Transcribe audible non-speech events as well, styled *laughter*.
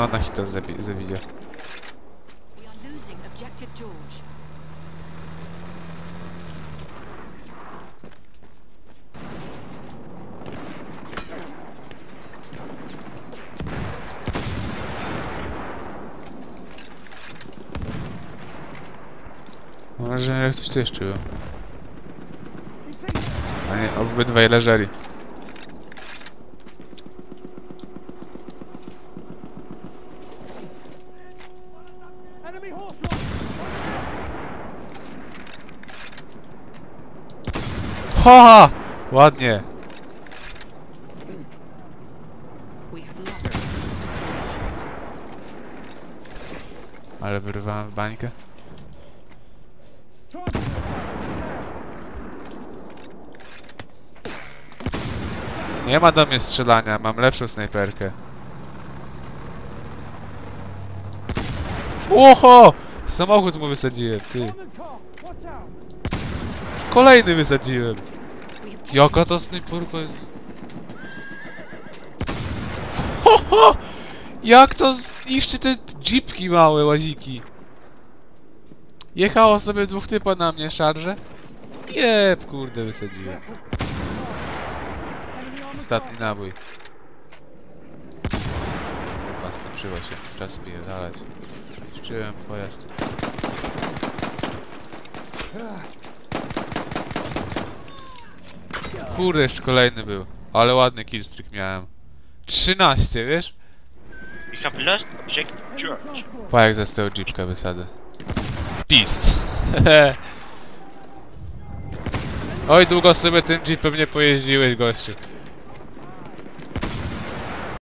No, na hita George. Mam wrażenie, jak ktoś tu jeszcze był. A nie, obydwaj leżeli. Ha! Ładnie. Ale wyrwałem w bańkę. Nie ma do mnie strzelania, mam lepszą snajperkę. Oho! Samochód mu wysadziłem, ty. Kolejny wysadziłem. Jaka to snajperka jest... Jak to zniszczy te jeepki małe, łaziki? Jechało sobie dwóch typa na mnie, szarże? Jeb, kurde, wysadziłem. Ostatni nabój. Chyba skończyło się. Czas spierdalać. Zniszczyłem pojazd. Kurde, jeszcze kolejny był. Ale ładny killstreak miałem. 13, wiesz? We have lost objective George. transport! Pa jak za tego jeepka wysadzę. Pist. *laughs* Oj, długo sobie tym jeepem nie pojeździłeś, gościu.